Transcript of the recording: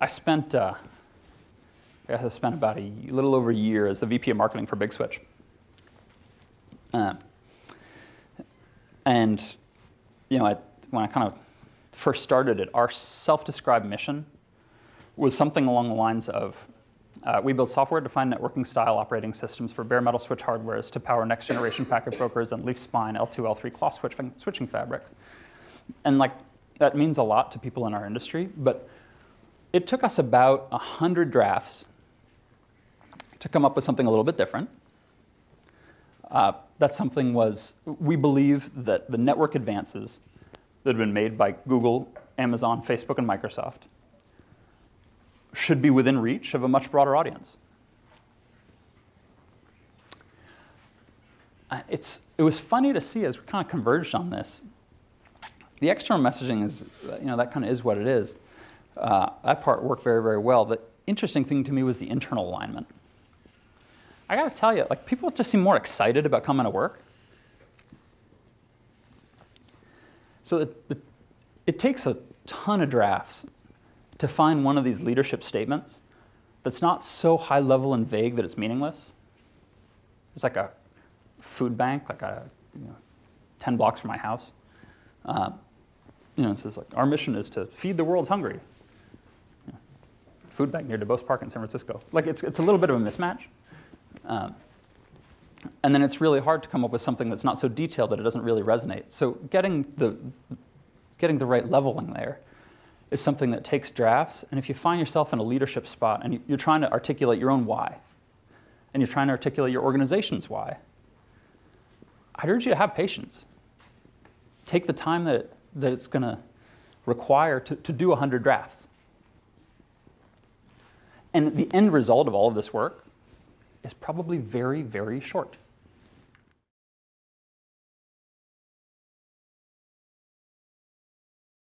I spent, uh, I guess I spent about a little over a year as the VP of marketing for Big Switch. Uh, and, you know, I, when I kind of first started it, our self-described mission was something along the lines of uh, we build software-defined networking style operating systems for bare metal switch hardwares to power next generation packet brokers and leaf spine L2, L3 Clos switching, switching fabrics. And like that means a lot to people in our industry, but it took us about 100 drafts to come up with something a little bit different. Uh, that something was, we believe that the network advances that have been made by Google, Amazon, Facebook, and Microsoft should be within reach of a much broader audience. Uh, it's, it was funny to see as we kind of converged on this. The external messaging is, you know, that kind of is what it is. Uh, that part worked very, very well. The interesting thing to me was the internal alignment. I got to tell you, like people just seem more excited about coming to work. So it, it, it takes a ton of drafts to find one of these leadership statements that's not so high level and vague that it's meaningless. It's like a food bank, like a you know, 10 blocks from my house. Uh, you know, it says like, our mission is to feed the world's hungry. Food bank near Duboce Park in San Francisco. Like it's, it's a little bit of a mismatch. Um, and then it's really hard to come up with something that's not so detailed that it doesn't really resonate. So getting the, getting the right leveling there is something that takes drafts. And if you find yourself in a leadership spot and you're trying to articulate your own why, and you're trying to articulate your organization's why, I'd urge you to have patience. Take the time that, it, that it's going to require to, to do 100 drafts. And the end result of all of this work is probably very, very short.